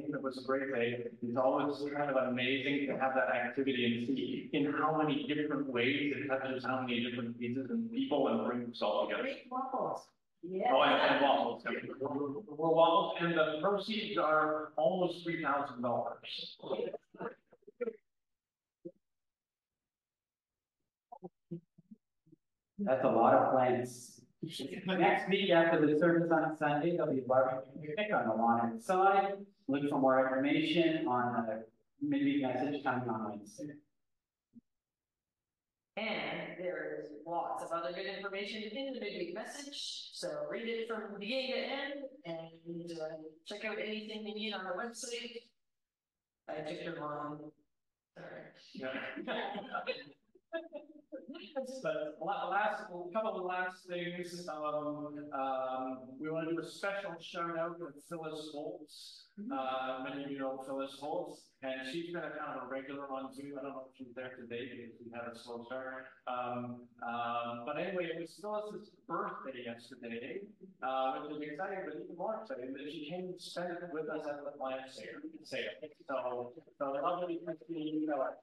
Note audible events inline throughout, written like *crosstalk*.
think it was a great day. It's always kind of amazing to have that activity and see in how many different ways it touches how many different pieces and people and brings us all together. Great waffles. Yeah. Oh, and, and waffles, we're we're waffles, and the proceeds are almost three thousand dollars. That's a lot of plants. Next week after the service on Sunday, there'll be a barbecue picnic on the lawn outside. Look for more information on the midweek message coming on Wednesday. And there is lots of other good information in the midweek message, so read it from beginning to end and uh, check out anything you need on our website. I took your long. Sorry. *laughs* But la- last, a couple of last things, um, um, we want to do a special shout out to Phyllis Holtz. Uh, many of you know Phyllis Holtz, and she's been a kind of a regular on Zoom. I don't know if she's there today because we had a slow start. Um, um, but anyway, it was Phyllis's birthday yesterday, uh, which was exciting, but even more exciting that she came and spent it with us at the plant sale. So, so lovely to see you, Phyllis.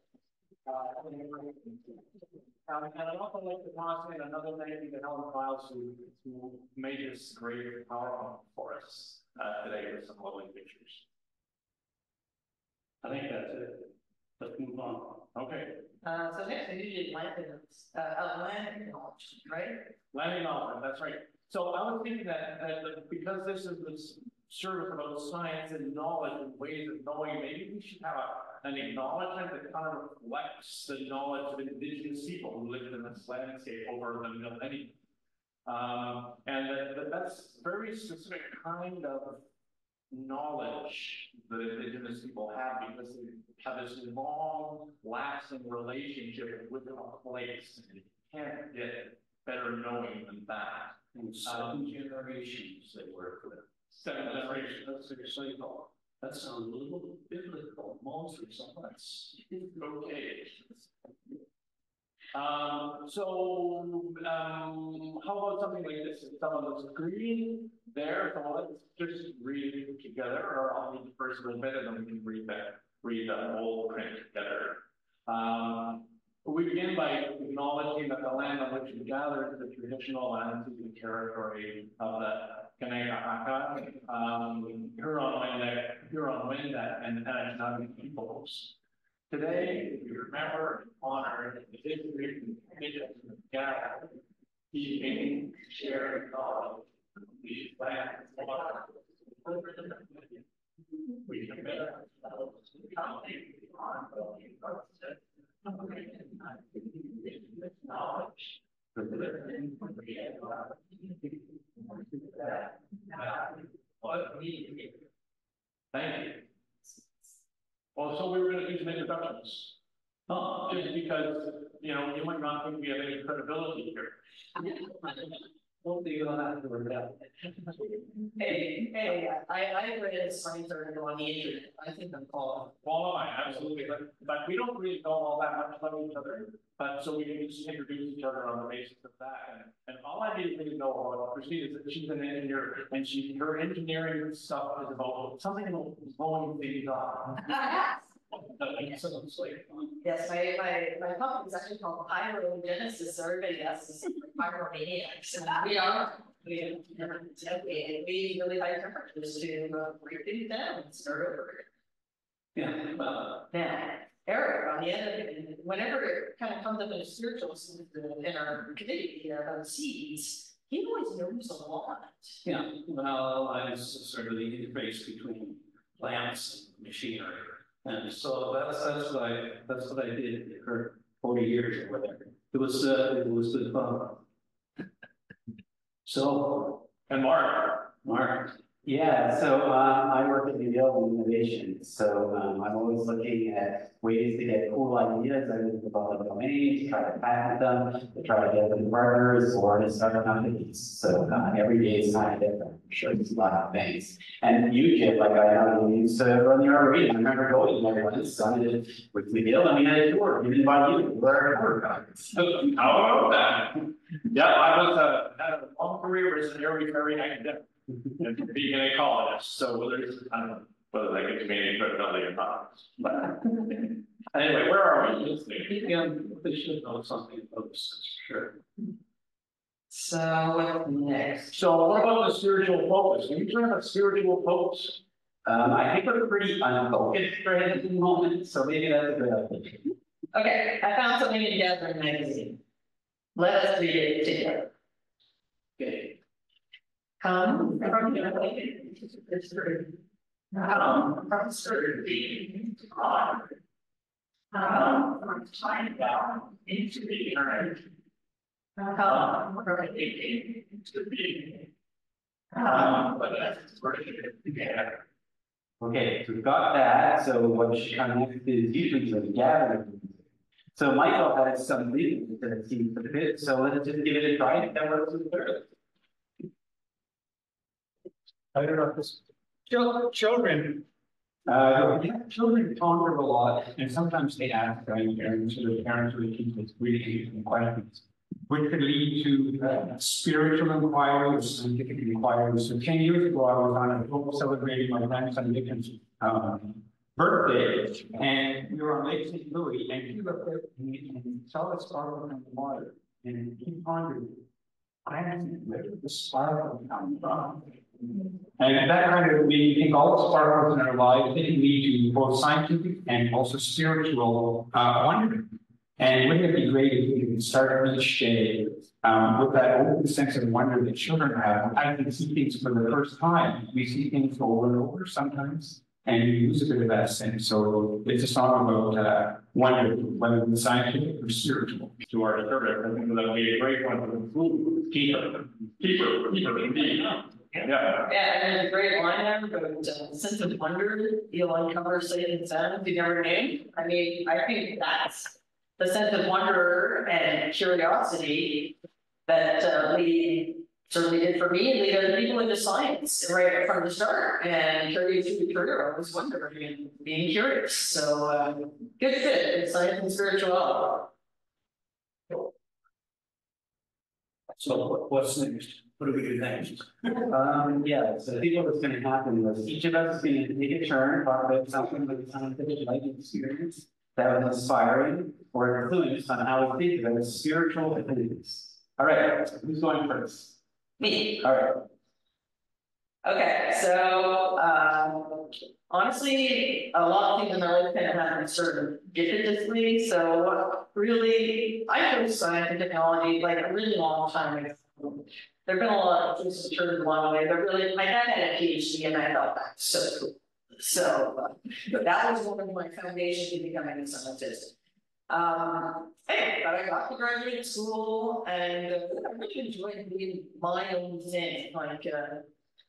Uh, and I'd also like to toss in another you to Helen Files who, who made this great PowerPoint for us, uh, today with some lovely pictures. I think that's it. Let's move on. Okay, Uh, so next we did land, uh, uh, land acknowledgement, right? landing on, that's right. So I was thinking that, that because this is this service about science and knowledge and ways of knowing, maybe we should have a, an acknowledgement that kind of reflects the knowledge of indigenous people who lived in this landscape over the millennia. Um, and that, that that's very specific kind of knowledge that indigenous people have because they have this long lasting relationship with a place. and you Can't get better knowing than that. And seven generations they worked with. Seven generations. That's their cycle. That sounds a little biblical, or something. Okay. Um, so, um, how about something like this? If someone was green there, so let's just read it together, or I'll read the first little bit and then we can read that, read the whole print together. Um, we begin by acknowledging that the land on which we gather is the traditional lands and territory of the Kanien'kehá:ka, um, Huron, Wendat, Huron, Wendat, and Anishinaabe peoples. Today, we remember and honor the history and traditions of gather, keeping, sharing knowledge of these lands. and waters. We commit ourselves to counting the ongoing process of recognizing this knowledge. Delivering from the that what we need. Thank you. Also, we were gonna do some introductions. Uh, just because, you know, you might not think we have any credibility here. Hopefully you'll have to work out. Hey, hey, I, I read science article on the internet, I think I'm called. Qualify, absolutely, but, but we don't really know all that much about each other. But so we can just introduce each other on the basis of that, and, and all I need to know about Christine is that she's an engineer, and she, her engineering stuff is about something about blowing things up. Like, *laughs* Yes, my, my, my company is actually called Pyrogenesis, so everybody else is pyromaniacs, and we are. We, we, we really high temperatures to uh, break things down and start over. Yeah, uh, Now, Eric, on the end of it, whenever it kind of comes up in a spiritual in our community about seeds, he always knows a lot. Yeah, well, I was sort of the interface between plants and machinery. And so that's, that's what I, that's what I did for forty years or whatever. It was, uh, it was good fun. So, and Mark, Mark, yeah, so, um, I work in Yale Innovation, so, um, I'm always looking at ways to get cool ideas out of the public domain, to try to patent them, to try to get them partners or to start companies. So, uh, every day is kind of different, I'm sure there's a lot of things. And you, Jim, like I know, you used to run the arboretum, I remember going there once, I did with McGill, and we had a tour, given by you, where our guys. *laughs* how about that? Yeah, I was, uh, had a long career as an air very academic. And being an ecologist, so whether there's kind of whether they get community credibility or not. But anyway, where are we? Yeah, they should know something about this, for sure. So what next? So what about the spiritual focus? Can you turn about spiritual focus? Um, I think we're pretty unfocused right at the moment, so maybe that's a good idea. Okay, I found something in Gathering magazine. Let us read it together. Um, oh, okay. Come from your it's true. Come from certainty to God. Come from time down into the eternity. Come from thinking into being. Come, um, let us worship together. Okay, so we've got that, so what should come next is usually some gathering. So Michael has some leading that seems to fit, so let's just give it a try, if that works with her. I don't know if this, chil- children, Uh, children ponder a lot, and sometimes they ask grandparents or their parents or the kids really questions. Which could lead to uh, spiritual inquiries, scientific inquiries. So ten years ago, I was on a boat celebrating my grandson Dickens' um, birthday, and we were on Lake St. Louis, and he looked at me and saw the sparkle in the water, and he pondered, grandson, where did the sparkle come from? And that kind of we think all the sparkles in our lives, they can lead to both scientific and also spiritual uh wonder. And wouldn't it be great if we could start each day um with that open sense of wonder that children have, I can see things for the first time, we see things over and over sometimes. And you lose a bit of that sense, so it's a song about uh wonder, whether it's scientific or spiritual. To our service, I think that'd be a great one to include, keeper, keeper, keeper, indeed. Yeah. Yeah, and there's a great line there about uh, sense of wonder, you'll uncover Satan's sounds you never named. I mean, I think that's the sense of wonder and curiosity that uh, lead certainly did for me and lead other people into science right from the start. And carried through the career, I was wondering and being curious. So uh, good fit in science and spirituality. So what- what's next? What do we do next? Um, yeah, so I think what was gonna happen was each of us is gonna take a turn, talk about something with scientific life experience. That was inspiring or influenced on how we think about spiritual abilities. All right, who's going first? Me. All right, Okay, so, um, honestly, a lot of things in my life kind of happen sort of differently, so really, I chose science and technology like a really long time ago. There've been a lot of things turned along the way, but really, my dad had a PhD and I thought that's so cool. So, uh, that was one of my foundations to becoming a scientist. Um, anyway, but I got to graduate school and uh, I really enjoyed doing my own thing, like, uh,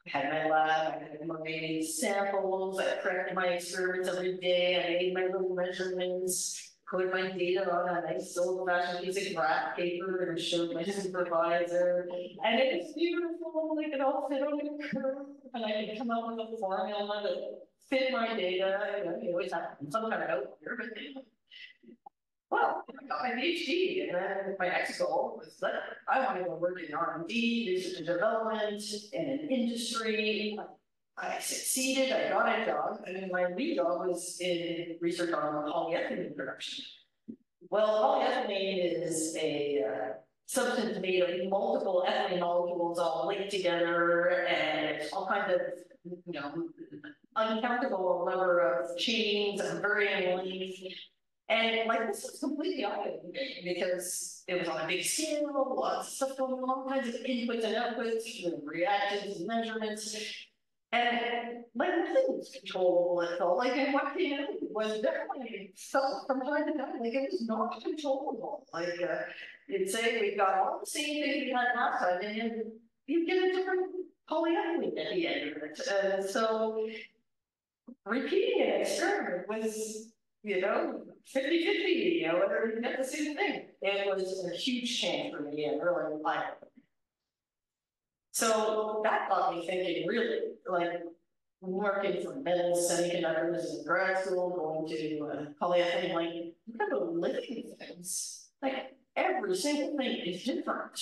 I had my lab, I had my samples, I corrected my experiments every day, I made my little measurements. Put my data on a nice old fashioned piece of graph paper and showed my supervisor. And it was beautiful, like it all fit on a curve, and I could come up with a formula that fit my data, you you always have some kind of outlier, but. Well, I got my PhD, and then my next goal was that I want to work in R and D, research and development, in an industry. I succeeded, I got a job, and then my lead job was in research on polyethylene production. Well, polyethylene is a uh, substance made of multiple ethylene molecules all linked together, and all kinds of, you know, uncountable number of chains of varying length. And like this was completely eye-opening because it was on a big scale, lots of stuff going on, all kinds of inputs and outputs, and measurements. And like nothing was controllable, it felt like, and what came out was definitely felt from time to time, like it was not controllable. Like, uh, you'd say, we've got all the same things we had last time, and then you get a different polyethylene at the end of it. And so repeating an experiment was, you know, 50 50, you know, whether you get the same thing. It was a huge change for me and really eye So that got me thinking really, like working for metals, semiconductors in grad school, going to uh, polyethylene, like at the living things. Like every single thing is different.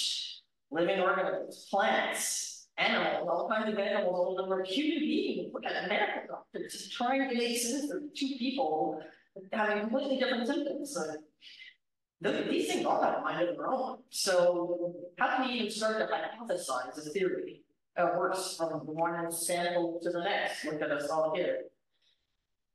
Living organisms, plants, animals, all kinds of animals, all them human beings, look at a medical doctor, just trying to make sense of two people having completely different symptoms. Th- These things all have a mind of their own, so how can you even start to hypothesize a theory? That works from one sample to the next, look at us all here.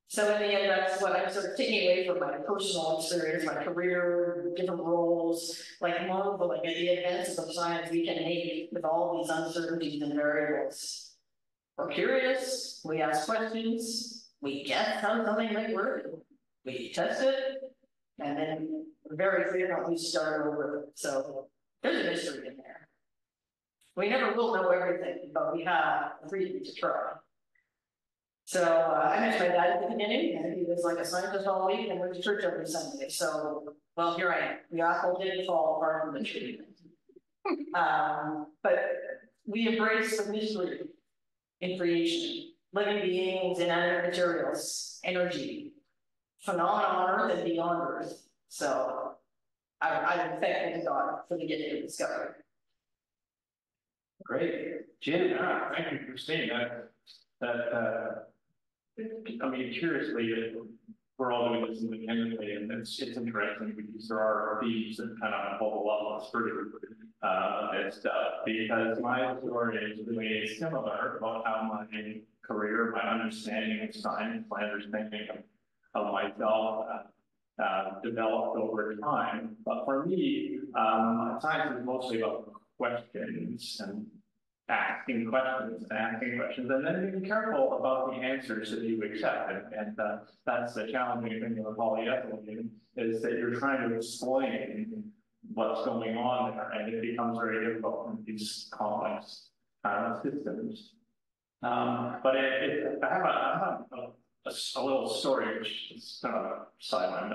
So in the end, that's what I'm sort of taking away from my personal experience, my career, different roles, like marveling at the advances of science we can make with all these uncertainties and variables. We're curious, we ask questions, we guess how something might work, we test it, and then very frequently start over, so there's a mystery in there. We never will know everything, but we have freedom to try. So uh, I met my dad at the beginning, and he was like a scientist all week and went to church every Sunday. So, well, here I am. The apple didn't fall apart from the tree. *laughs* Um, but we embrace the mystery in creation, living beings, inanimate materials, energy, phenomena on Earth and beyond Earth. So I, I'm thankful to God for the gift of discovery. Great, Jim, Yeah, thank you, Christine, that, that, uh. I mean, curiously, we're all doing this independently, and it's, it's interesting, because there are themes that kind of bubble up through. Uh, and stuff, because my story is really similar about how my career, my understanding of science, my understanding of, of myself, uh, uh, developed over time. But for me, um, science is mostly about questions and asking questions and asking questions, and then being careful about the answers that you accept. And, and uh, that's the challenging thing with polyethylene is that you're trying to explain what's going on there, and it becomes very difficult in these complex uh, systems. Um, but it, it, I have a, I have a, a, a little story, which is kind of a sideline,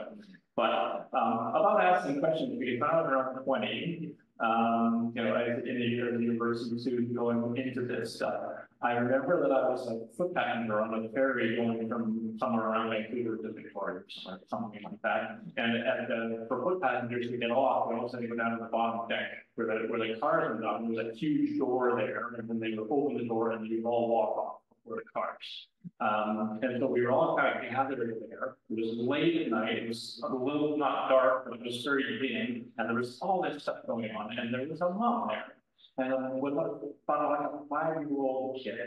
but um, about asking questions because when I around 20, um, you know, I, in the year of the university student going into this stuff. I remember that I was a foot passenger on a ferry going from somewhere around Vancouver to Victoria or somewhere, something like that. And, uh, for foot passengers to get off, we also go down to the bottom deck where the, where the cars are done. There was a huge door there, and then they would open the door and you'd all walk off the cars. Um, and so we were all kind of gathered there. It was late at night. It was a little not dark, but it was very dim. And there was all this stuff going on. And there was a mom there. And uh, with a, about like a five-year-old kid.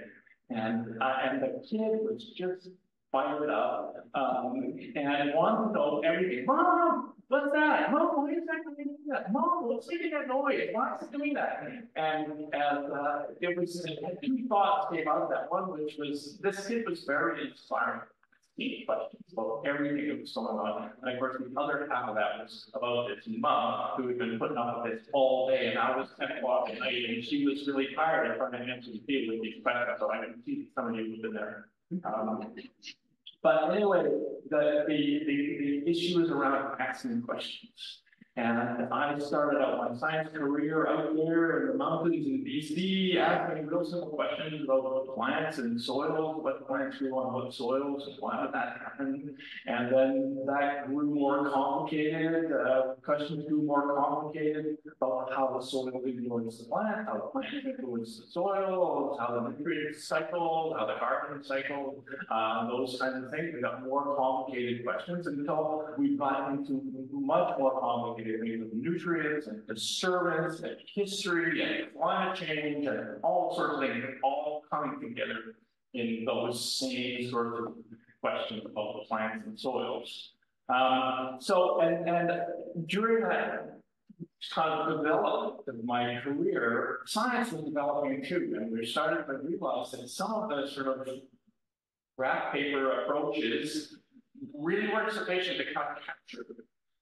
And, uh, and the kid was just fired up, um, and wanted to know everything. Mom, what's that? Mom, why is that doing that? Mom, what's making that noise? Why is it doing that? And, and, uh, it was, two thoughts came out of that. One, which was, this kid was very inspiring. He questions about everything that was going on. And of course, the other half of that was about his mom who had been putting up with this all day, and it was ten o'clock at night, and she was really tired of trying to answer the with these questions, so I can see some of you have been there. Um, but anyway, the, the, the, the issue is around asking questions. And I started out my science career out there in the mountains in BC, asking real simple questions about plants and soils, what plants grew on what soils, and why did that happen? And then that grew more complicated, uh, questions grew more complicated about how the soil influences the plant, how the plant influences the soil, how the nutrients cycle, how the carbon cycle, uh, those kinds of things. We got more complicated questions until we got into much more complicated of nutrients and disturbance and history and climate change and all sorts of things all coming together in those same sorts of questions about the plants and soils. Um, so, and, and during that kind of development of my career, science was developing too, and we started to realize that some of the sort of graph paper approaches really weren't sufficient to kind of capture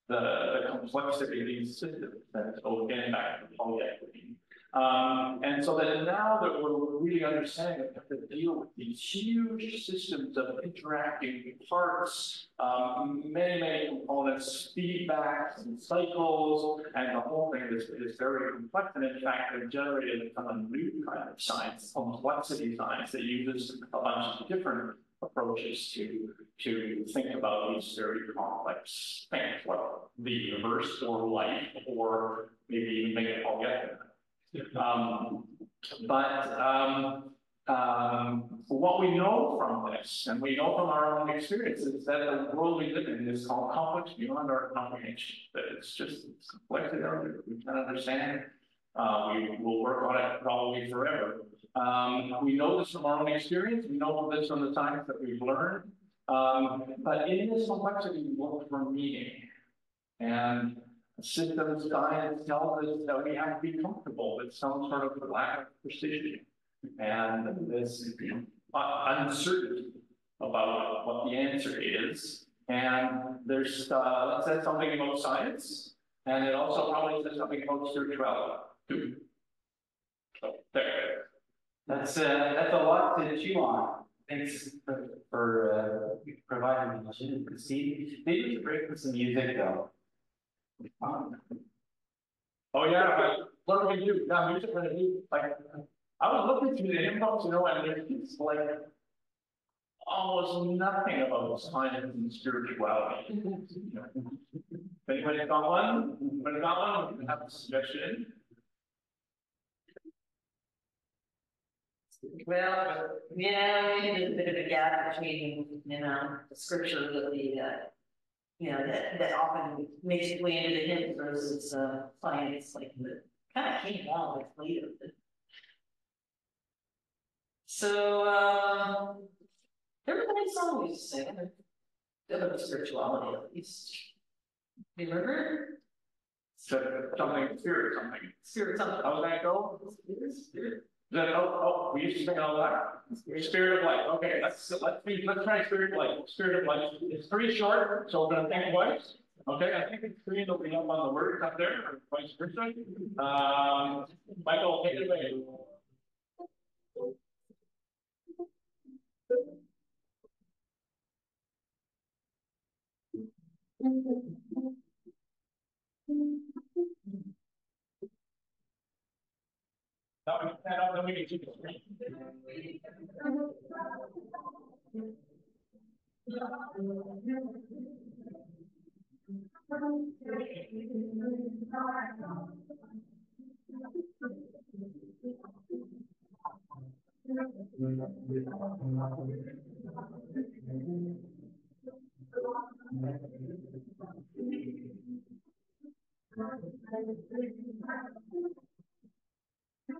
the, complexity of these systems that so again back to the polyethylene. Um, and so that now that we're really understanding that we have to deal with these huge systems of interacting parts, um, many, many components, feedbacks and cycles, and the whole thing is, is very complex. And in fact, they've generated a kind of new kind of science, complexity science that uses a bunch of different approaches to to think about these very complex things, like the universe or life, or maybe even make it all get um, but, um, um, what we know from this, and we know from our own experience, is that the world we live in is called complex beyond our comprehension. That it's just, it's complex that we can't understand. Uh, we will work on it probably forever. Um, we know this from our own experience, we know this from the times that we've learned. Um, but in this complexity, we look for meaning. And systems science tells us that we have to be comfortable with some sort of lack of precision. And this uncertainty about what the answer is. And there's, uh, it says something about science, and it also probably says something about spirituality too. So there. That's, uh, that's a lot to chew on. Thanks for, for, uh, providing me, Steve. Steve, maybe we break for some music though. Oh, yeah, but what do we do? Now, music, when we, like, I was looking through the inbox, you know, and there's like almost nothing about science and spirituality. *laughs* If Anybody got one? Anybody got one? We can have a suggestion. Well, yeah, maybe there's a bit of a gap between, you know, the scriptures of the, uh. You know, that, that often makes its way into the hymns versus, uh, science, like, the kind of came along with later, but. So, um, there's a nice song we used to sing, about spirituality at least. Remember? So, something, spirit, something. Spirit something. How's that go? Spirit, spirit. Then, oh, oh, we used to sing all that. Spirit of life, okay, let's, let's be, let's try spirit of life, spirit of life, it's pretty short, so we're gonna think twice. Okay, I think it's three, will be up on the words up there, or vice versa. Um, Michael, take it away. Now, we stand up, then we can keep it. That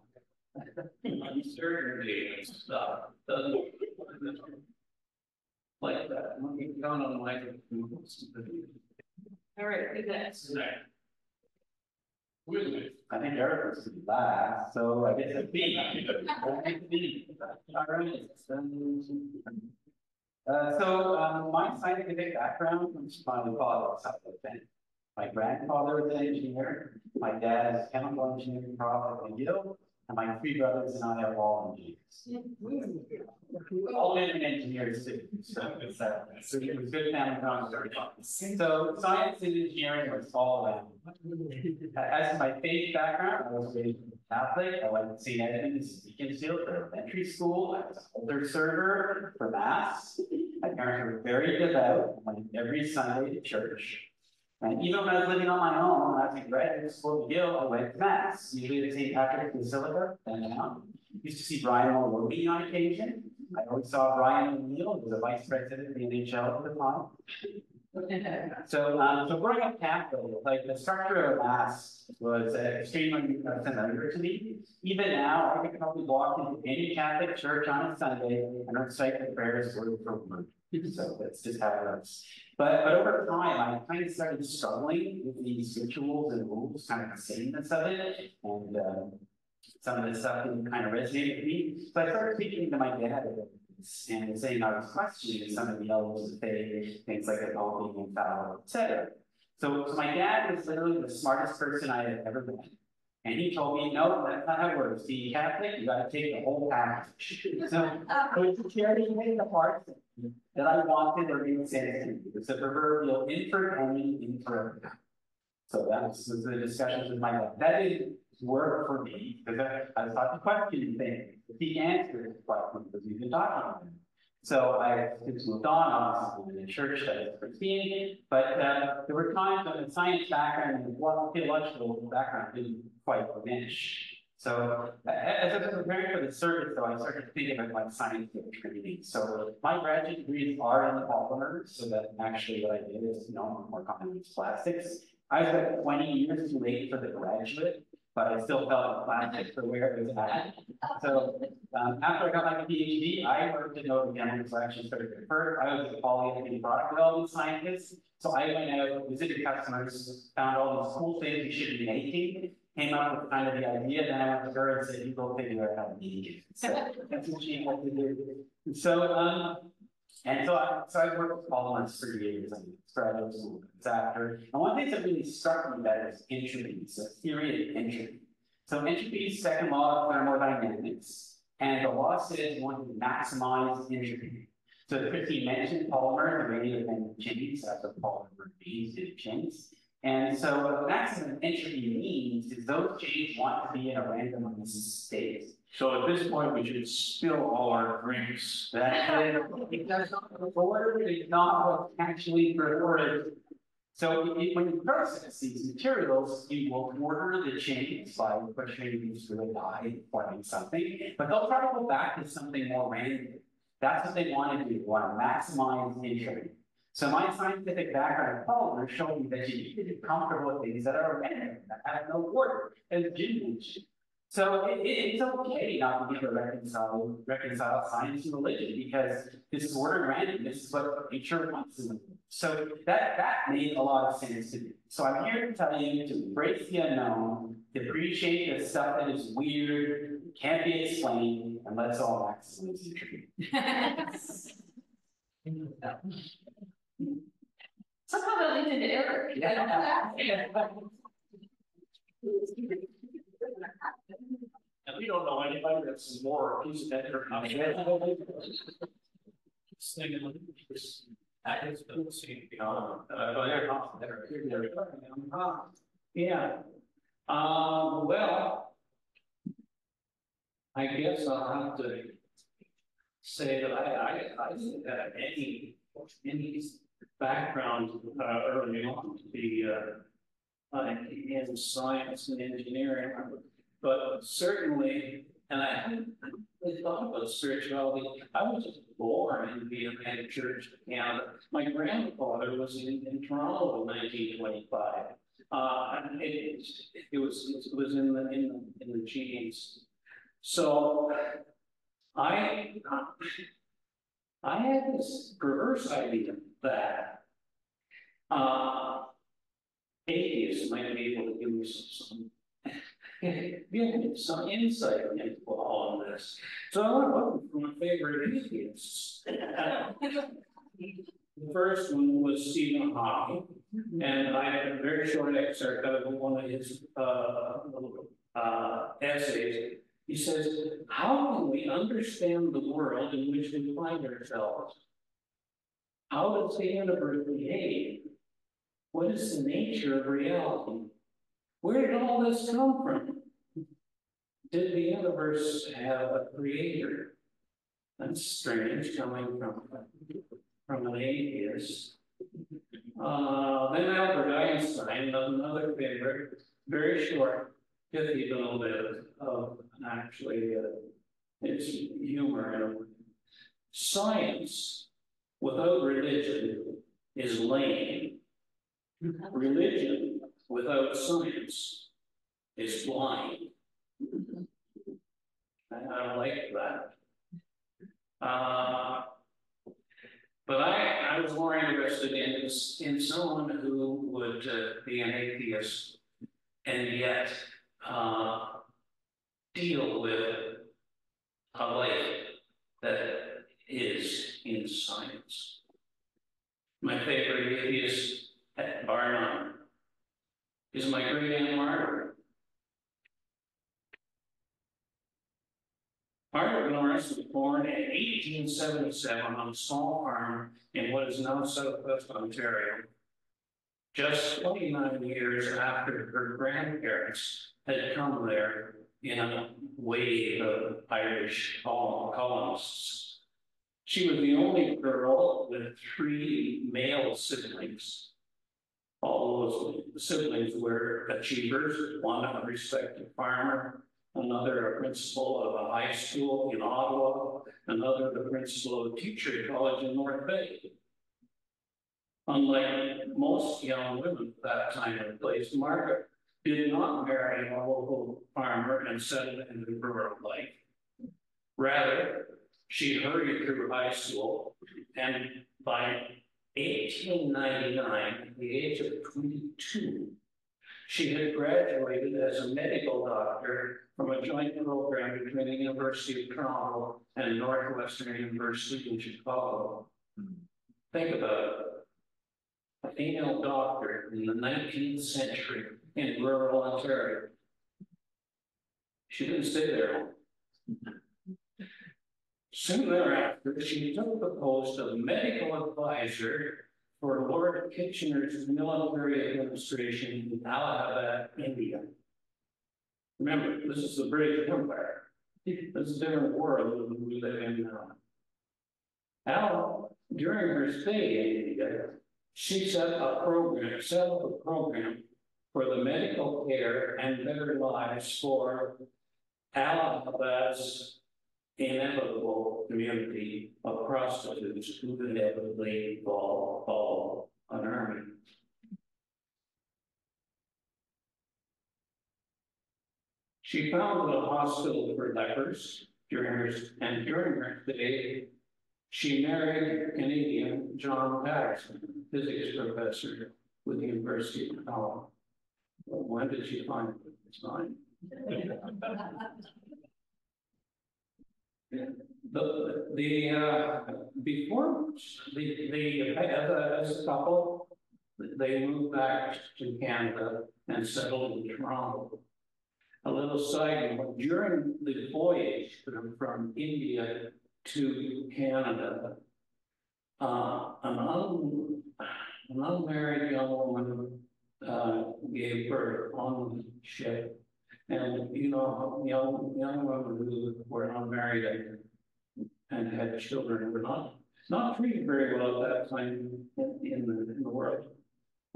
Uncertainty and stuff, doesn't. Like that, when you count on like. All right, who's next? Who is it? I think Eric was the last, so I guess it's B. All right. Uh, so, um, my scientific background comes from my father's side of the family. My grandfather was an engineer, my dad is chemical engineering prof at McGill, and my three brothers and I are all engineers. All engineers too, so it's, it was good family conversation. So science and engineering was all around. As my faith background, I was raised in Catholic, I went to St. Edmund's Beaconsfield for elementary school, I was an altar server for mass. My parents were very devout, went every Sunday to church. And even when I was living on my own, when I was in graduate school at McGill, I went to mass, usually at St. Patrick's Basilica, and um, used to see Brian Mulroney on occasion. I always saw Brian O'Neill, who was a vice president of the NHL at the time. So, um, so growing up Catholic, like the structure of mass was uh, extremely familiar to me. Even now, I could probably walk into any Catholic church on a Sunday and recite the prayers word for word. So that's just how it works. But, but over time, I kind of started struggling with these rituals and rules, kind of the sameness of it. And, um, some of this stuff kind of resonate with me. So I started speaking to my dad about and saying I was questioning some of the elements of faith, things like all being infallible, etc. So, so my dad was literally the smartest person I had ever met. And he told me, no, that's not how it works. See, Catholic, you gotta take the whole package. *laughs* So, so it's charity made the parts that I wanted or me. It's a proverbial in for penny, in for. So that was the discussions with my dad. That didn't work for me, because I, I thought the question thing, the answer to the question was even talking about it. So I since moved on, obviously in the church that is Christian, but uh, there were times when the science background and well, theological background didn't quite finish. So as I was preparing for the service, though, I started thinking about like scientific training. So my graduate degrees are in the polymers, so that actually what I did is, you know, more commonly plastics. I was about twenty years too late for the graduate, but I still felt plastic for where it was at. So um, after I got my PhD, I worked at Notre Dame, so I actually started at first. I was a polyethylene product development scientist. So I went out, visited customers, found all these cool things you should be making, came up with kind of the idea, then I went to her and said, you go figure out how to it. So that's what she had to do. So, um, and so I, so I worked with polymers for years, and graduate school, it's after. And one thing that really struck me that is entropy, so theory of entropy. So entropy is second law of thermodynamics, and the law says you want to maximize entropy. So Christine mentioned polymer, the radiodependent chains, that's what polymer means, it chains. And so what maximum entropy means is those chains want to be in a randomized state. So at this point, we should spill all our drinks. That it does not order, it's not what's actually recorded. So when you process these materials, you will order the chains by pushing these a die, forming something, but they'll try to go back to something more random. That's what they want to do, They want to maximize entropy. So my scientific background in polymers showed me that you need to be comfortable with things that are random, that have no order, as Jim. So it, it, it's okay not to be able to reconcile, reconcile science and religion because disorder and randomness is what nature wants. in the world. So that, that made a lot of sense to me. So I'm here to tell you to embrace the unknown, to appreciate the stuff that is weird, can't be explained, and let's all maximize entropy. *laughs* *laughs* Somehow that linked into Eric. I don't know. And we don't know anybody that's more piece of that. This thing in this, that is the same beyond, uh, not. Yeah, um, well. I guess I'll have to say that I, I, I didn't have any, any background, uh, early on to be, uh, uh, in science and engineering, but certainly, and I hadn't really thought about spirituality. I was born in the Atlantic Church of Canada. My grandfather was in, in Toronto in nineteen twenty-five. Uh, it, it was, it was in the, in in the genes. So I, I had this perverse idea that, uh, atheists might be able to give me some, some, *laughs* some insight into all of this. So I went looking for my favorite atheists. The first one was Stephen Hawking. And I have a very short excerpt of one of his uh, uh, essays. He says, How can we understand the world in which we find ourselves? How does the universe behave? What is the nature of reality? Where did all this come from? did the universe have a creator? That's strange coming from, from an atheist. Uh, then Albert Einstein, another favorite, very short, pithy little bit of actually uh, it's humor. Science without religion is lame. Religion without science is blind. I I like that. Uh, but I, I was more interested in, in someone who would uh, be an atheist and yet uh, deal with a life that is in science. My favorite atheist, bar none, is my great aunt Margaret. Margaret Norris was born in 1877 on a small farm in what is now southwest Ontario. Just 29 years after her grandparents had come there in a wave of Irish colonists. She was the only girl with three male siblings. All those siblings were achievers, one a respected farmer, another a principal of a high school in Ottawa, another the principal of a teacher college in North Bay. Unlike most young women at that time and place, Margaret did not marry a local farmer and settle into rural life. Rather, she hurried through high school and by 1899, at the age of 22, she had graduated as a medical doctor from a joint program between the University of Toronto and Northwestern University in Chicago. Think about it. A female doctor in the 19th century in rural Ontario. She didn't stay there Soon thereafter, she took the post of medical advisor for Lord Kitchener's military administration in Allahabad, India. Remember, this is the British Empire. This is a different world than we live in now. Al, during her stay in India, she set a program, set up a program for the medical care and better lives for Allahabad's inevitable community of prostitutes who inevitably fall, fall army. She founded a hospital for lepers during her, and during her stay, she married Canadian John Patterson, physics professor with the University of Toronto. When did she find it? It's fine. *laughs* The, the, uh, before, the, the, as a, couple, they moved back to Canada and settled in Toronto. A little side note, during the voyage from, India to Canada, uh, an, un, an unmarried young woman uh, gave birth on the ship. And, you know, young, young women who were unmarried and, and had children were not, not treated very well at that time in, the, in the world.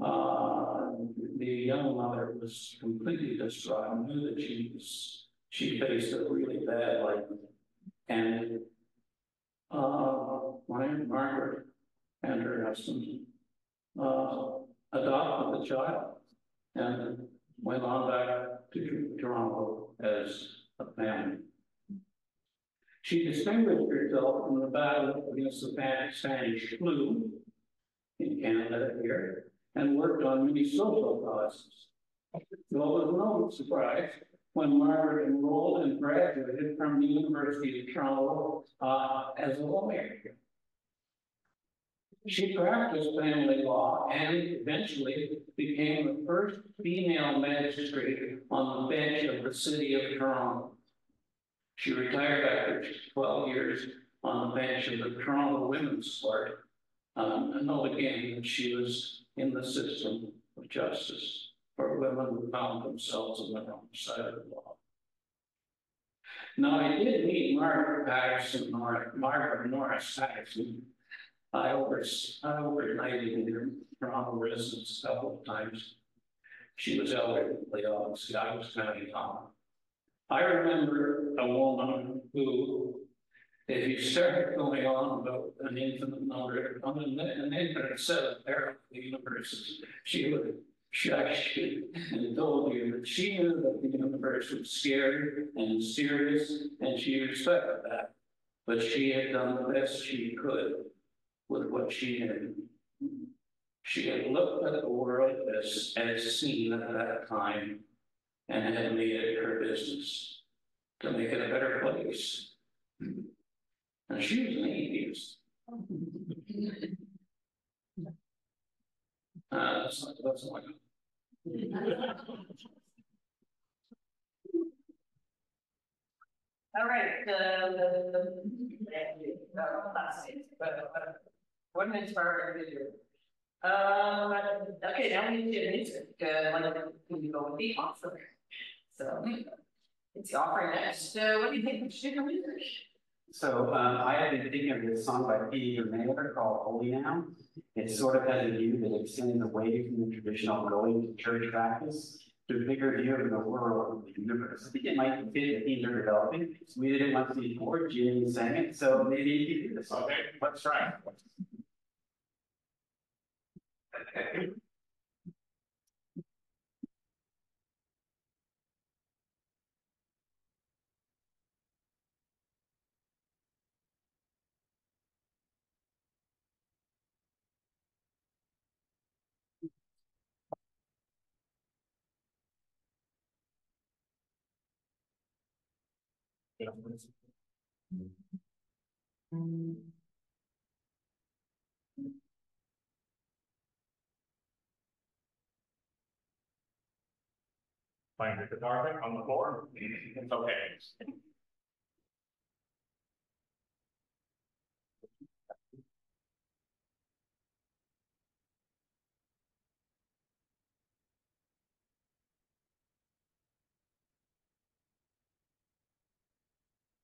Uh, the young mother was completely distraught, knew that she was, she faced a really bad life. And uh, my Margaret and her husband uh, adopted the child and went on back to Toronto as a family. She distinguished herself in the battle against the Spanish flu in Canada here and worked on many social causes. Well, it was no surprise when Margaret enrolled and graduated from the University of Toronto uh, as a lawyer. She practiced family law and eventually became the first female magistrate on the bench of the city of Toronto. She retired after 12 years on the bench of the Toronto Women's Court. Um, and know again that she was in the system of justice for women who found themselves on the wrong side of the law. Now, I did meet Margaret Patterson, Mar- Margaret Norris Patterson. I overs, I overnighted in her Toronto residence a couple of times. She was elderly, obviously, I was kind of young. I remember a woman who, if you start going on about an infinite number, on an, an infinite set of parallel universes, she would shushed you and told you that she knew that the universe was scary and serious, and she respected that. But she had done the best she could with what she knew. She had looked at the world as, as seen at that time and had made it her business to make it a better place. And she was an atheist. Uh, that's not, that's not All right, the, the, the, uh, uh, one minute for our video. Um, okay, now we need to music, uh, when we go with the offer. So, it's the offering next, uh, what do you think we should do with music? So, um, I have been thinking of this song by Peter Mayer called Holy Now. It sort of has a view that extends away from the traditional going to church practice to a bigger view of the world, of the universe. I think it might fit the themes we're developing. We didn't it once before, Jimmy sang it, so maybe you can do this. Okay, let's try. Mm-hmm. *laughs* Playing the guitar on the floor, it's okay.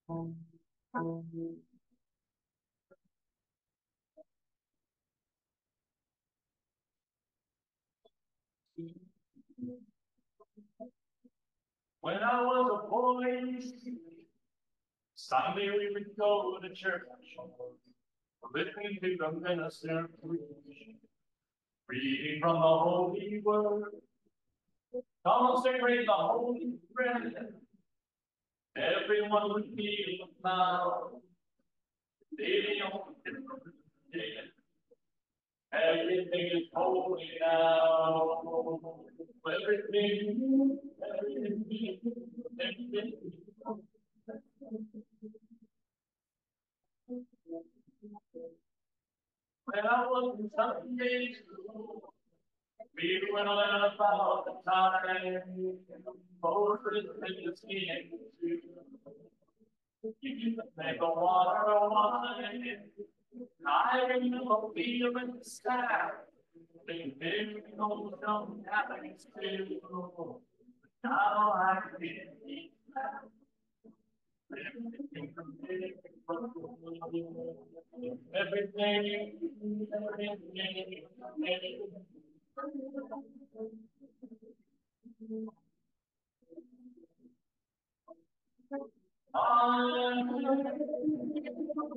Um, um, When I was a boy, Sunday we would go to church, listening to the minister preach, reading from the holy word, consecrate the holy bread. Everyone would feel now, daily on different day. Everything is holy now. Everything, everything, everything. When I was in Sunday school, we were learning about the time and the skin can make a water wine. I remember feeling the sky. Think miracles don't happen still. Now I can eat that. Everything, everything, everything.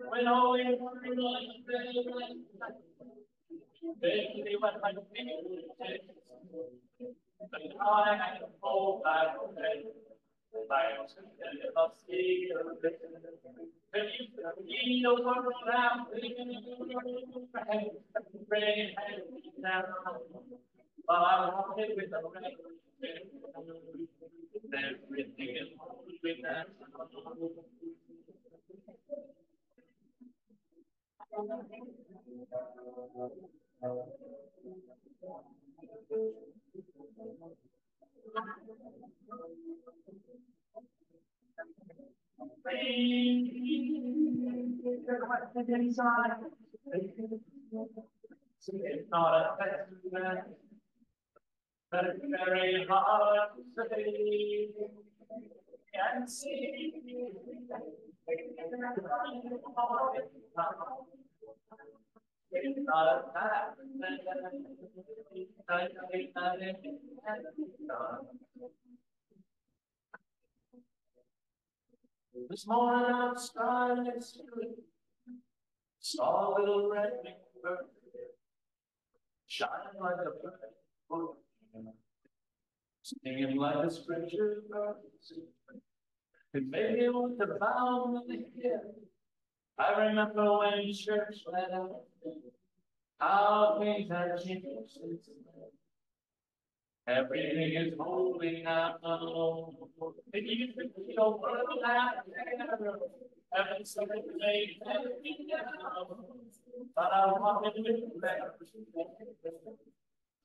When all in what my opinion is, but I to hold back. I was of seeing But you know what I'm Rain now. But I want it with the rain. Everything is with that. It's not a but it's very hard to say. This morning outside, it's saw a little red bird shining like a bird, singing like a stranger bird. It made me want to bow in the hill. I remember when church let out, how things have changed since then. Everything is holy now. And you can feel that. Heaven something made. But I want to live better.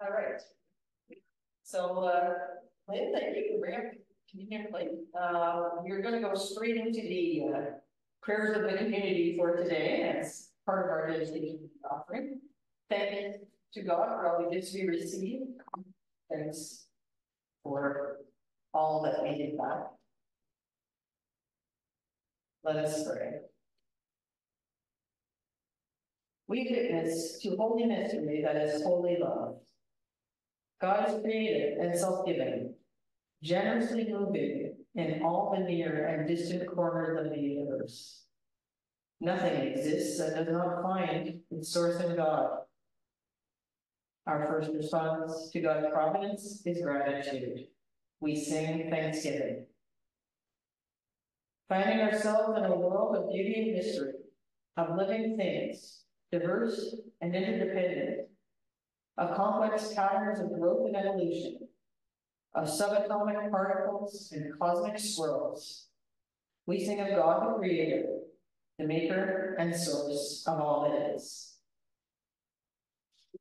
All right. So, uh, Lynn, thank you. Can you hear? Lynn? Uh, we're gonna go straight into the, uh, prayers of the community for today as part of our dedication offering. Thank to God for all the gifts we received. Thanks for all that we did back. Let us pray. We witness to holy mystery that is holy love. God is creative and self-giving, generously moving in all the near and distant corners of the universe. Nothing exists that does not find its source in God. Our first response to God's providence is gratitude. We sing thanksgiving. Finding ourselves in a world of beauty and mystery, of living things, diverse and interdependent, of complex patterns of growth and evolution, of subatomic particles and cosmic swirls. We sing of God the Creator, the Maker and Source of all that is.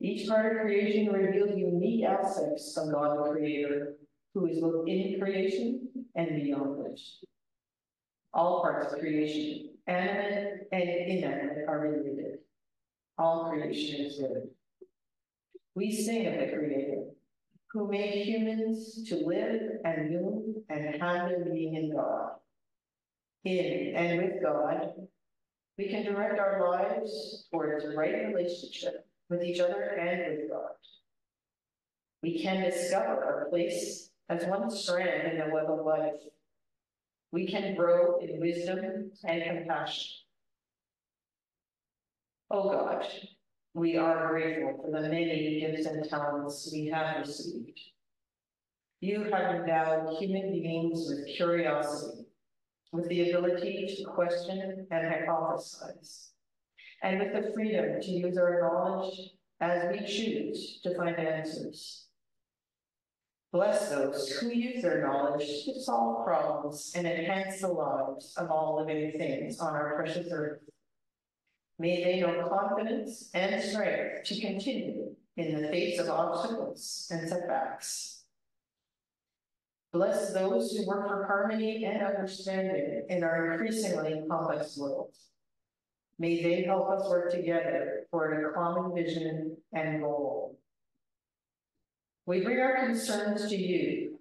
Each part of creation reveals unique aspects of God the Creator, who is within creation and beyond it. All parts of creation, animate and inanimate, are related. All creation is good. We sing of the Creator, who made humans to live and move and have their being in God. In and with God, we can direct our lives towards a right relationship with each other and with God. We can discover our place as one strand in the web of life. We can grow in wisdom and compassion. Oh God, we are grateful for the many gifts and talents we have received. You have endowed human beings with curiosity, with the ability to question and hypothesize, and with the freedom to use our knowledge as we choose to find answers. Bless those who use their knowledge to solve problems and enhance the lives of all living things on our precious earth. May they know confidence and strength to continue in the face of obstacles and setbacks. Bless those who work for harmony and understanding in our increasingly complex world. May they help us work together for a common vision and goal. We bring our concerns to you,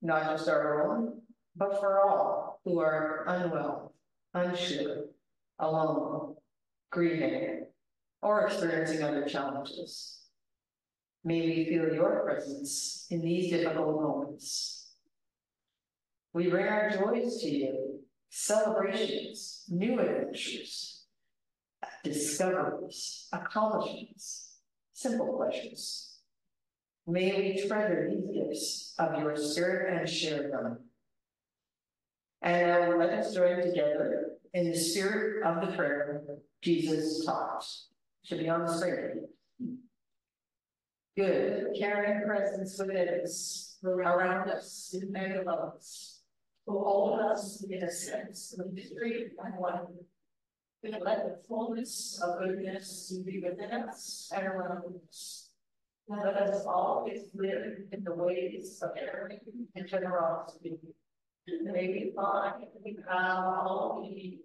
not just our own, but for all who are unwell, unsure, alone, grieving, or experiencing other challenges. May we feel your presence in these difficult moments. We bring our joys to you, celebrations, new adventures, discoveries, accomplishments, simple pleasures. May we treasure these gifts of your spirit and share them. And let us join together in the spirit of the prayer Jesus taught. Should be on the screen. Good, caring presence within us, around us, and above us. Who hold us in a sense of mystery and wonder. Let the fullness of goodness be within us and around us. Let us always live in the ways of caring and generosity. May we find we have all we need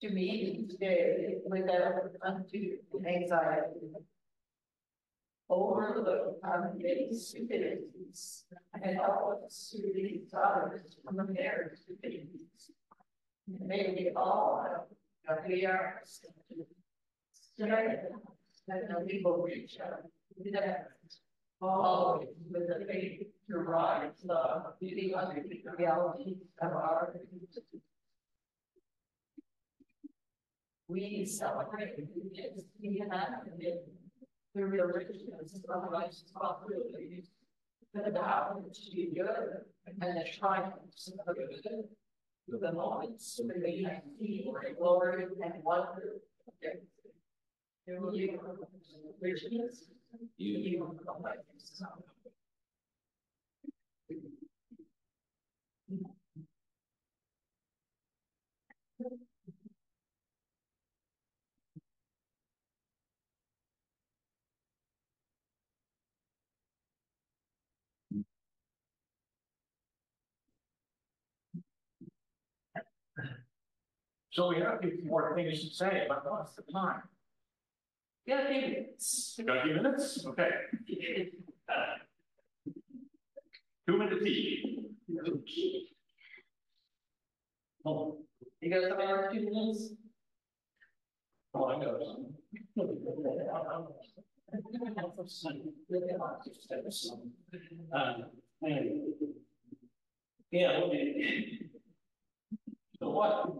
to meet today without undue anxiety. Overlook our base stupidities and help us to lead others from their stupidities. May we all know that we are strengthened and we will reach out to them. Always with the faith to rise love, under the reality of our existence. We celebrate because we have through the richness of life's possibilities, the power to be good and the triumphs of good. The moments when we have seen glory and wonder. You, richness, you, So we have a few more things to say, what's the time? Yeah, favorites. You got a few minutes? Okay. Two minutes each. Oh, You got something for two minutes? Oh, I some. Um, Yeah, okay. So what?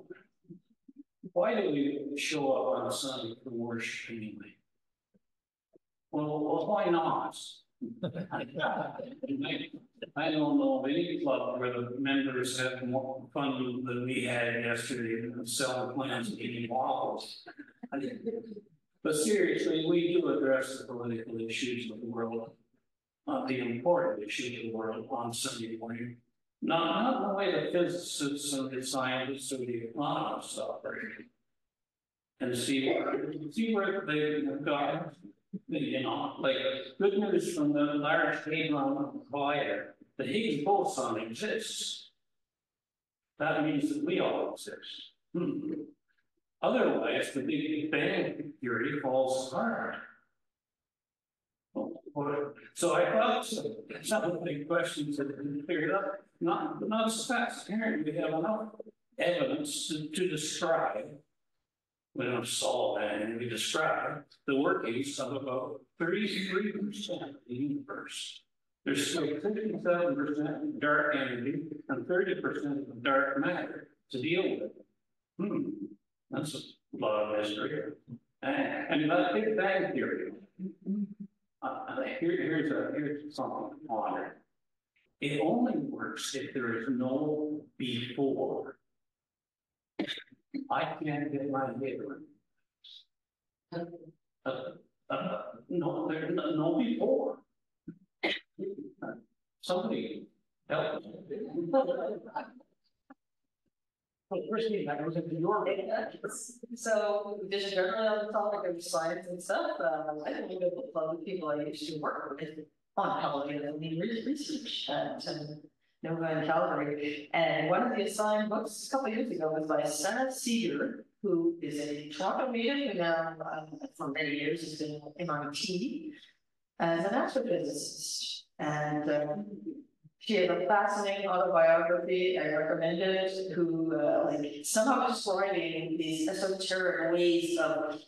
Why do we show up on Sunday for worship anyway? Well, why not? *laughs* I don't know of any club where the members have more fun than we had yesterday, selling plants and eating waffles. But seriously, we do address the political issues of the world, uh, the important issues of the world on Sunday morning. Not, not the way the physicists and the scientists or the economists operate. And see where, see where they have got, you know, like, good news from the large hadron collider, the Higgs boson exists. That means that we all exist. Hmm. Otherwise, the Big Bang theory falls apart. So I thought some of the big questions have been cleared up, not, not so fast. Here we have enough evidence to, to describe. We don't solve that, and we describe the workings of about thirty-three percent of the universe. There's still fifty-seven percent dark energy and thirty percent of dark matter to deal with. Hmm, that's a lot of mystery. And, and that Big Bang Theory. Uh, here, here's a, here's something on it. It only works if there is no before. I can't get my head around. Uh, uh, no, no, before. Somebody help. me. So just generally on the topic of science and stuff, um, I think a lot of people I used to work with on television and the research um, Nova and Calgary. And one of the assigned books a couple years ago was by Sara Seager, who is a Toronto native who now um, for many years has been MIT as an astrophysicist. And um, she has a fascinating autobiography, I recommend it, who uh, like somehow describing these esoteric ways of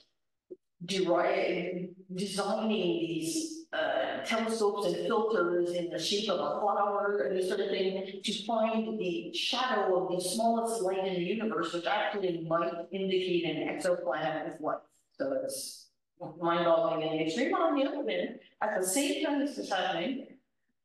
deriving, designing these uh, telescopes and filters in the shape of a flower and this sort of thing to find the shadow of the smallest light in the universe, which actually might indicate an exoplanet with life. So it's mind-boggling in the extreme. On the other hand, at the same time this is happening,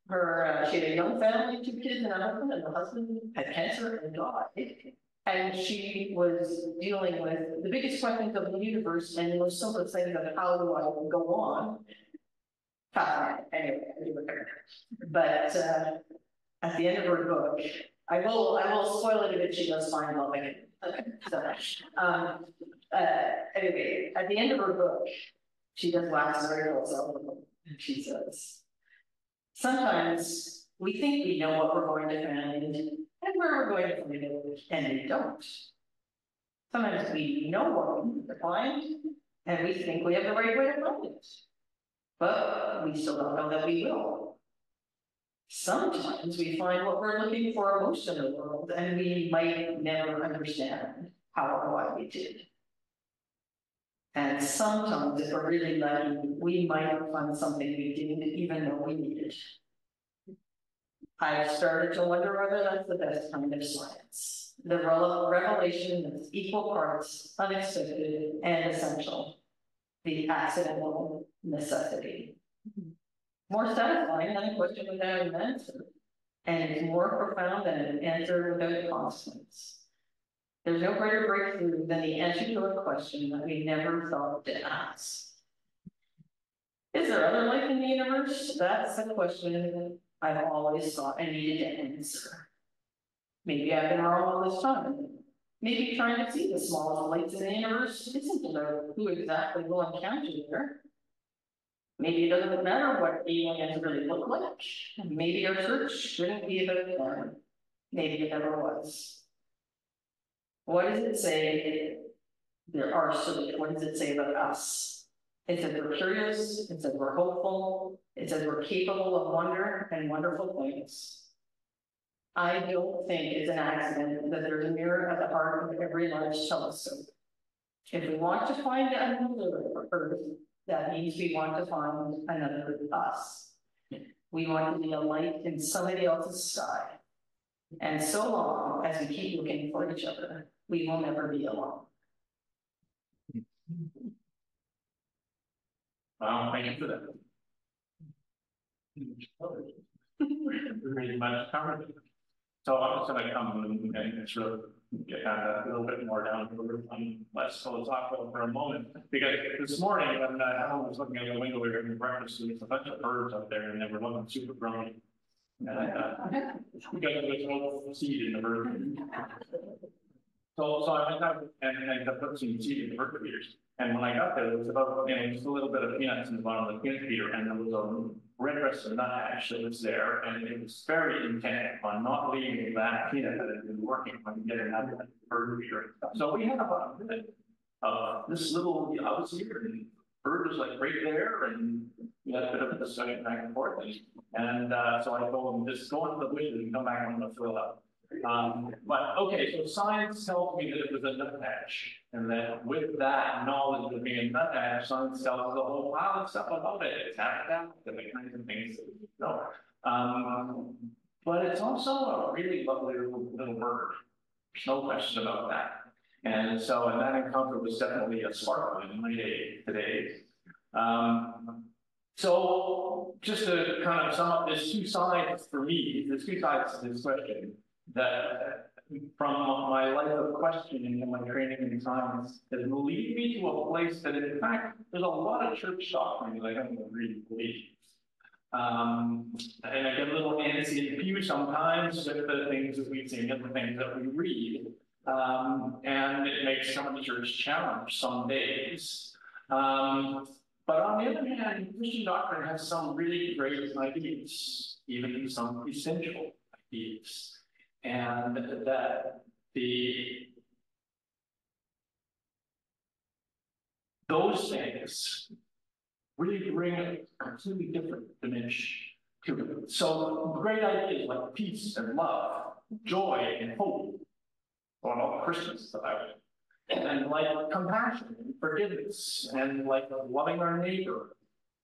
her, uh, she had a young family, two kids and a husband, and the husband had cancer and died. And she was dealing with the biggest questions of the universe and most simple things of how do I go on? Anyway. But, uh, at the end of her book, I will, I will spoil it a bit, she does find loving it. So, um, uh, anyway, at the end of her book, she does wax very philosophical, and she says. Sometimes we think we know what we're going to find and where we're going to find it, and we don't. Sometimes we know what we need to find, and we think we have the right way to find it. But we still don't know that we will. Sometimes we find what we're looking for most in the world, and we might never understand how or why we did. And sometimes, if we're really lucky, we might find something we didn't even know we needed. I've started to wonder whether that's the best kind of science. The revelation is equal parts unexpected and essential. The accidental necessity. Mm-hmm. More satisfying than a question without an answer. And it's more profound than an answer without consequence. There's no greater breakthrough than the answer to a question that we never thought to ask. Is there other life in the universe? That's a question I've always thought I needed to answer. Maybe I've been wrong all this time. Maybe trying to see the smallest lights in the universe isn't about who exactly will encounter there. Maybe it doesn't matter what aliens really look like. Maybe our search shouldn't be about them. Maybe it never was. What does it say? There are search, what does it say about us? It says we're curious, it says we're hopeful, it says we're capable of wonder and wonderful things. I don't think it's an accident that there's a mirror at the heart of every large telescope. If we want to find another Earth, that means we want to find another us. We want to be a light in somebody else's sky. And so long as we keep looking for each other, we will never be alone. Wow, thank you for that. *laughs* Pretty much. So I'm gonna come and, and sort of get of a little bit more down to on less philosophical for a moment. Because this morning, when uh, Alan was looking out the window, we were having breakfast, and there's a bunch of birds out there and they were looking super grumpy. And I thought, *laughs* because there was no seed in the bird. So, so I went out and, and I put some seed in the feeders. And when I got there, it was about, you know, just a little bit of peanuts in the bottom of the peanut feeder, and there was a red nuthatch that actually was there, and it was very intent on not leaving that peanut that had been working on getting out of that bird feeder. So we had about a minute, uh, this little, I was here, and bird was like right there, and we had a bit of a discussion back and forth, and, and, uh, so I told him, just go into the bushes and come back I'm gonna fill it up. Um, but, okay, so science tells me that it was a nuthatch, and that with that knowledge of being a nuthatch, science tells us a whole pile of stuff about it, its habitat, the kinds of things that we know. Um, but it's also a really lovely little, bird, there's no question about that. And so, and that encounter was definitely a spark in my day today. Um, so just to kind of sum up, there's two sides for me, there's two sides to this question that from my life of questioning and my training in science that lead me to a place that in fact there's a lot of church doctrine that I don't really believe. Um, and I get a little antsy and pew sometimes with the things that we sing and the things that we read. Um, and it makes some of the church challenge some days. Um, but on the other hand, Christian doctrine has some really great ideas, even some essential ideas and that the those things really bring a completely different dimension to it. So great ideas like peace and love, joy and hope, or all that I would, and like compassion and forgiveness and like loving our neighbor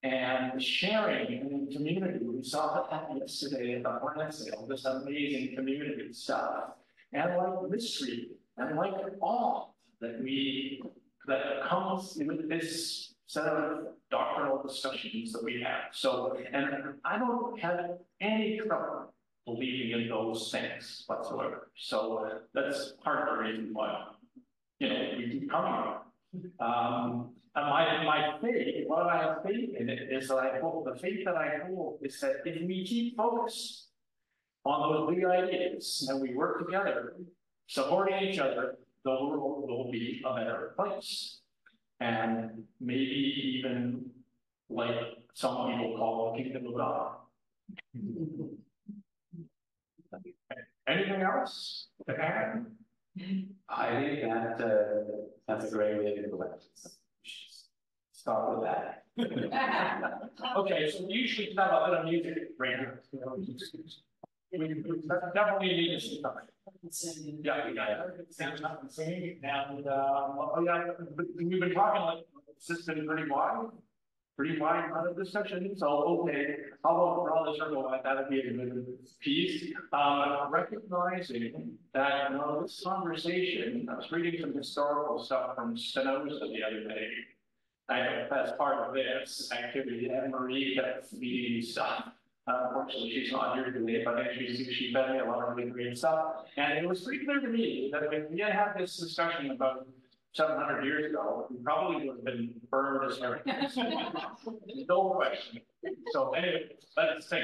And the sharing in the community, we saw that yesterday at the Hornet sale, this amazing community stuff. And like mystery, and like awe that we, that comes with this set of doctrinal discussions that we have. So, and I don't have any trouble believing in those things whatsoever. So that's part of the reason why, you know, we keep coming. Um, and my, my faith, what I have faith in it is that I hope, the faith that I hold is that if we keep focus on those big ideas and we work together, supporting each other, the world will be a better place. And maybe even like some people call the kingdom of God. Anything else to add? I think that, uh, that's a great way to do it. Start with that. Okay, so we usually have a bit of music right. We definitely need to see something. Yeah, we got it. And, um, oh, yeah, we've been talking like, this been pretty wide. Pretty wide out of discussion, so, okay, how about for all the circle, that would be a good piece. Uh, recognizing that, you know, this conversation, I was reading some historical stuff from Spinoza the other day. That's part of this activity, and Marie kept leading stuff. Unfortunately, she's not here today, but think she, fed me a lot of really great stuff. And it was pretty clear to me that if we had had this discussion about seven hundred years ago, we probably would have been burned as heretics. No question. So anyway, let's sing.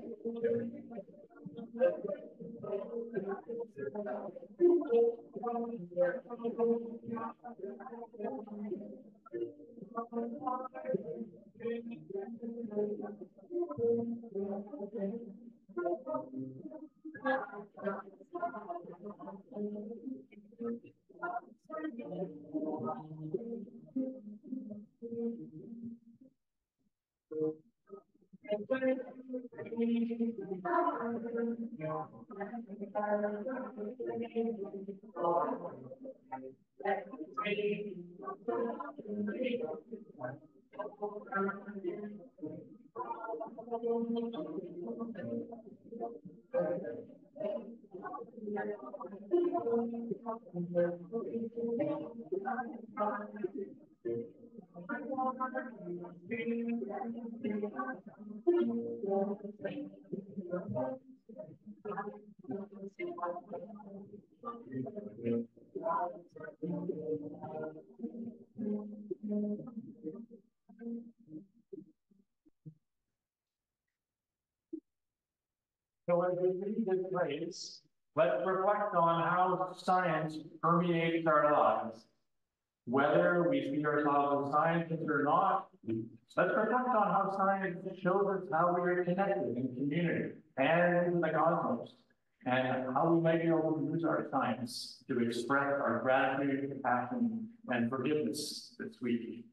So as we read this phrase, let's reflect on how science permeates our lives Whether we see ourselves as scientists or not, let's reflect on how science shows us how we are connected in community and in the cosmos. And how we might be able to use our science to express our gratitude, compassion, and forgiveness this week.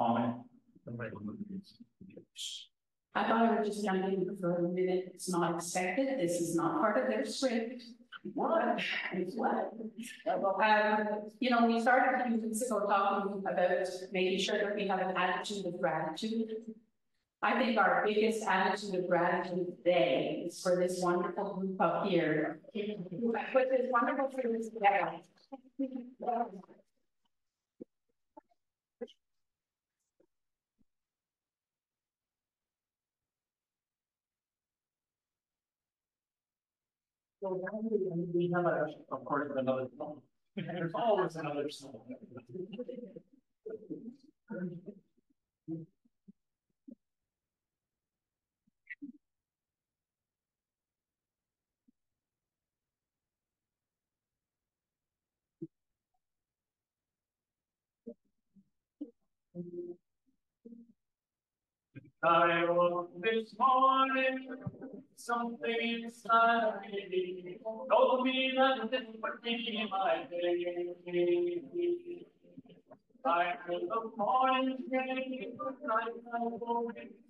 Amen. I thought I would just jump in for a minute. It's not expected. This is not part of their script. What? What? Um, you know, we started a few weeks ago talking about making sure that we have an attitude of gratitude. I think our biggest attitude of gratitude today is for this wonderful group up here. With this wonderful group together. So we have a, of course, another song. There's always another song. I woke this morning, something inside me told me that this would be my day. I feel the morning rain, like a morning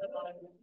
the bottom.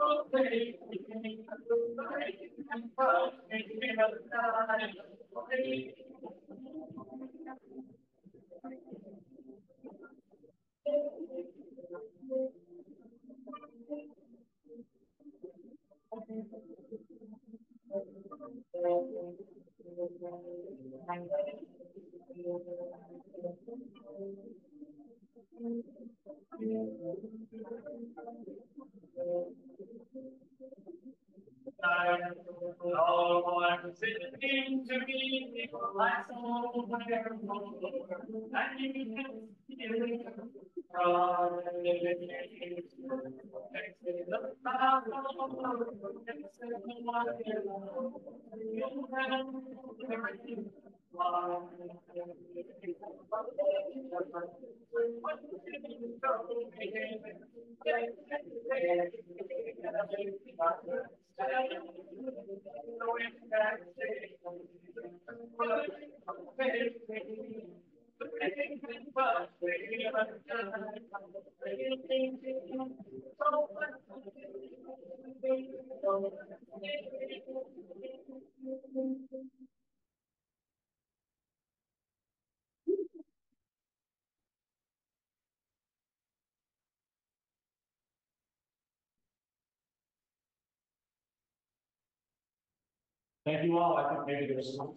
Okay, we can make a good my face. Oh, I saw the river in my head, I saw the river in my head, I saw the river in my head. Oh, I'm sitting to and you can feel it from Thank you all. I think maybe there's some.